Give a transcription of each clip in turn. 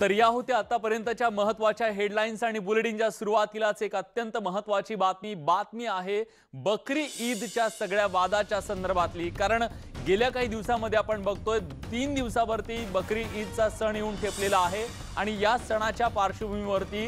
तर या होत्या आतापर्यंतच्या महत्त्वाच्या हेडलाईन्स आणि बुलेटिनच्या सुरुवातीलाच एक अत्यंत महत्वाची बातमी बातमी आहे बकरी ईदच्या सगळ्या वादाच्या संदर्भातली. कारण गेल्या काही दिवसामध्ये आपण बघतोय तीन दिवसावरती बकरी ईदचा सण येऊन ठेपलेला आहे आणि या सणाच्या पार्श्वभूमीवरती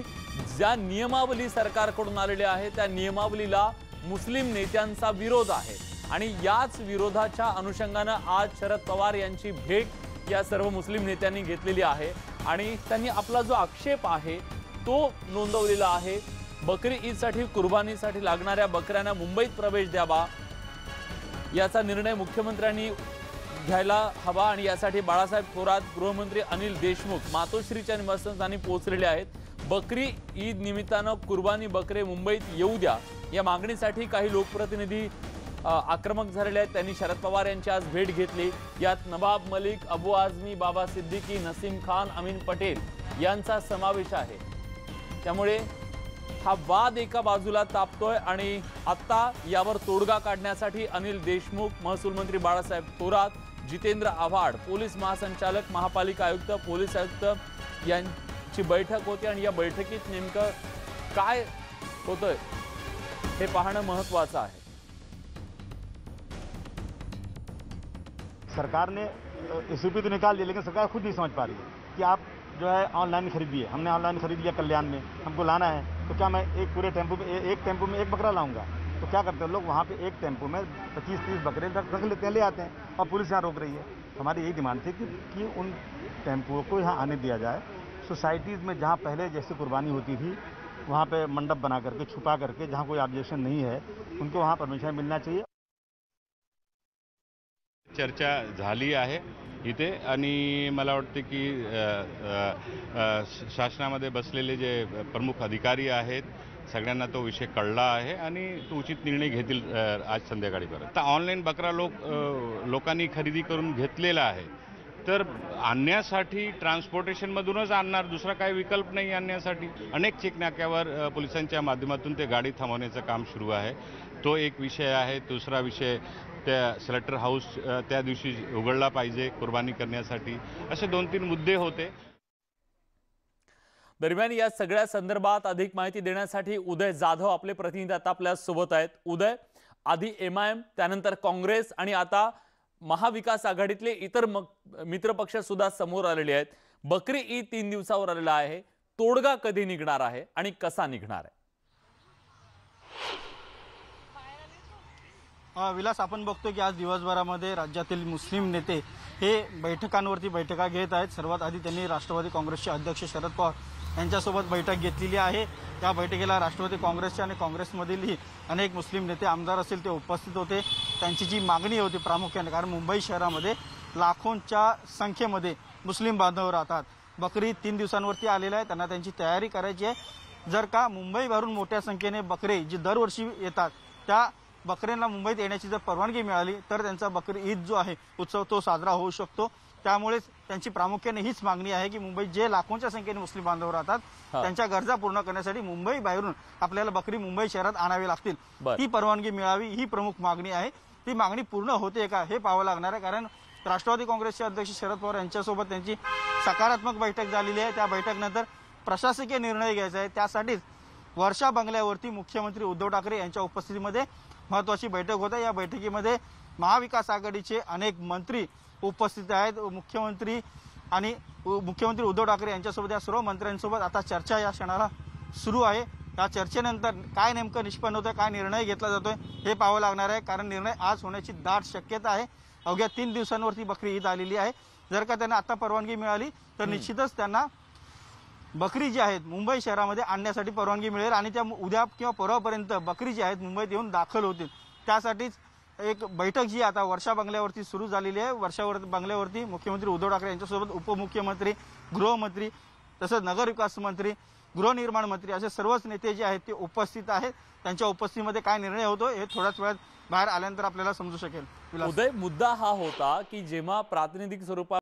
ज्या नियमावली सरकारकडून आलेल्या आहे त्या नियमावलीला मुस्लिम नेत्यांचा विरोध आहे. आणि याच विरोधाच्या अनुषंगानं आज शरद पवार यांची भेट या सर्व मुस्लिम नेत्यांनी घेतलेली आहे. आणि त्यांनी आपला जो आक्षेप आहे तो नोंदवलेला आहे. बकरी ईदसाठी कुर्बानीसाठी लागणाऱ्या बकऱ्यांना मुंबईत प्रवेश द्यावा. याचा निर्णय मुख्यमंत्र्यांनी घ्यायला हवा आणि यासाठी बाळासाहेब थोरात गृहमंत्री अनिल देशमुख मातोश्रीच्या निवासस्थानी पोहोचलेले आहेत. बकरी ईद निमित्तानं कुर्बानी बकरे मुंबईत येऊ द्या. या मागणीसाठी काही लोकप्रतिनिधी आक्रमक झालेले आहेत. त्यांनी शरद पवार यांची आज भेट घेतली. यात नवाब मलिक अबू आझमी बाबा सिद्दीकी नसीम खान अमीन पटेल यांचा समावेश आहे. त्यामुळे हा वाद एका बाजूला तापतोय आणि आता यावर तोडगा काढण्यासाठी अनिल देशमुख महसूल मंत्री बाळासाहेब थोरात जितेंद्र आव्हाड पोलीस महासंचालक महापालिका आयुक्त पोलीस आयुक्त यांची बैठक होती आणि या बैठकीत नेमकं काय होतंय हे पाहणं महत्त्वाचं आहे. सरकार ने एस तो निकाल दिया लेकिन सरकार खुद नहीं समझ पा रही है कि आप जो है ऑनलाइन खरीदिए। हमने ऑनलाइन खरीद लिया कल्याण में हमको लाना है तो क्या मैं एक पूरे टेंपो में एक टेंपो में एक बकरा लाऊँगा? तो क्या करते हैं लोग वहाँ पे एक टेंपो में पच्चीस तीस बकरे रख लेते हैं ले आते हैं और पुलिस यहाँ रोक रही है। हमारी यही डिमांड थी कि, कि उन टेम्पुओं को यहाँ आने दिया जाए। सोसाइटीज़ में जहाँ पहले जैसे कुर्बानी होती थी वहाँ पे मंडप बना करके छुपा करके जहाँ कोई ऑब्जेक्शन नहीं है उनको वहाँ परमिशन मिलना चाहिए। चर्चा झाली आहे इथे आणि मला वाटते की शासनामध्ये बसलेले जे प्रमुख अधिकारी आहेत सगळ्यांना तो विषय कळला आहे आणि तो उचित निर्णय घेतील आज संध्याकाळीपर्यंत. आता ऑनलाईन बकरा लोक लोकांनी खरेदी करून घेतलेला आहे तर आणण्यासाठी ट्रान्सपोर्टेशनमधूनच आणणार दुसरा काही विकल्प नाही आणण्यासाठी. अनेक चेकनाक्यावर पोलिसांच्या माध्यमातून ते गाडी थांबवण्याचं काम सुरू आहे. तो एक विषय आहे. दुसरा विषय त्या स्लेटर हाऊस त्या दिवशी उघडला पाहिजे कुर्बानी करण्यासाठी. असे दोन तीन मुद्दे होते. दरम्यान या सगळ्या संदर्भात अधिक माहिती देण्यासाठी उदय जाधव आपले प्रतिनिधी आता आपल्यासोबत आहेत. उदय आधी एम आय एम त्यानंतर काँग्रेस आणि आता महाविकास आघाडीतले इतर मित्रपक्ष सुद्धा समोर आलेले आहेत. बकरी ईद तीन दिवसावर आलेला आहे. तोडगा कधी निघणार आहे आणि कसा निघणार आहे? विलास आपण बघतो की आज दिवसभरामध्ये राज्यातील मुस्लिम नेते हे बैठकांवरती बैठका घेत आहेत. सर्वात आधी त्यांनी राष्ट्रवादी काँग्रेसचे अध्यक्ष शरद पवार यांच्यासोबत बैठक घेतलेली आहे. त्या बैठकीला राष्ट्रवादी काँग्रेसचे आणि काँग्रेसमधीलही अनेक मुस्लिम नेते आमदार असतील ते उपस्थित होते. त्यांची जी मागणी होती प्रामुख्याने कारण मुंबई शहरामध्ये लाखोंच्या संख्येमध्ये मुस्लिम बांधव राहतात. बकरी तीन दिवसांवरती आलेला आहे त्यांना त्यांची तयारी करायची आहे. जर का मुंबईभरून मोठ्या संख्येने बकरे जी दरवर्षी येतात त्या बकऱ्यांना मुंबईत येण्याची जर परवानगी मिळाली तर त्यांचा बकरी ईद जो आहे उत्सव तो साजरा होऊ शकतो. त्यामुळेच त्यांची प्रामुख्याने हीच मागणी आहे की मुंबईत जे लाखोंच्या संख्येने मुस्लिम बांधव राहतात. त्यांच्या गरजा पूर्ण करण्यासाठी मुंबई बाहेरून आपल्याला बकरी मुंबई शहरात आणावी लागतील. ही परवानगी मिळावी ही प्रमुख मागणी आहे. ती मागणी पूर्ण होते का हे पाहावं लागणार आहे. कारण राष्ट्रवादी काँग्रेसचे अध्यक्ष शरद पवार यांच्यासोबत त्यांची सकारात्मक बैठक झालेली आहे. त्या बैठकनंतर प्रशासकीय निर्णय घ्यायचा आहे. त्यासाठीच वर्षा बंगल्यावरती मुख्यमंत्री उद्धव ठाकरे यांच्या उपस्थितीमध्ये महत्वाची बैठक होत आहे. या बैठकीमध्ये महाविकास आघाडीचे अनेक मंत्री उपस्थित आहेत. मुख्यमंत्री आणि मुख्यमंत्री उद्धव ठाकरे यांच्यासोबत या सर्व मंत्र्यांसोबत आता चर्चा या क्षणाला सुरू आहे. या चर्चेनंतर काय नेमकं निष्पन्न होतं काय निर्णय घेतला जातोय हे पाहावं लागणार आहे. कारण निर्णय आज होण्याची दाट शक्यता आहे. अवघ्या तीन दिवसांवरती बकरी ईद आलेली आहे. जर का त्यांना आता परवानगी मिळाली तर निश्चितच त्यांना बकरी जी आहेत मुंबई शहरामध्ये आणण्यासाठी परवानगी मिळेल आणि त्या उद्या किंवा परवापर्यंत बकरी जी आहेत मुंबईत येऊन दाखल होतील. त्यासाठीच एक बैठक जी आता वर्षा बंगल्यावरती सुरू झालेली आहे. वर्षावर बंगल्यावरती मुख्यमंत्री उद्धव ठाकरे यांच्यासोबत उपमुख्यमंत्री गृहमंत्री तसंच नगरविकास मंत्री गृहनिर्माण मंत्री असे सर्वच नेते जे आहेत ते उपस्थित आहेत. त्यांच्या उपस्थितीमध्ये काय निर्णय होतो हे थोड्याच वेळात बाहेर आल्यानंतर आपल्याला समजू शकेल. उदय मुद्दा हा होता की जेव्हा प्रातिनिधिक स्वरूपात